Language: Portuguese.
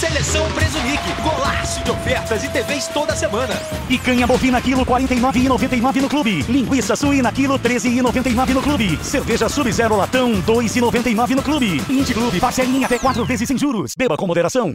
Seleção Presunic. Golaço de ofertas e TVs toda semana. Picanha bovina quilo 49,99 no clube. Linguiça suína quilo 13,99 no clube. Cerveja Sub-Zero latão 2,99 no clube. Indie Clube, parcelinha até quatro vezes sem juros. Beba com moderação.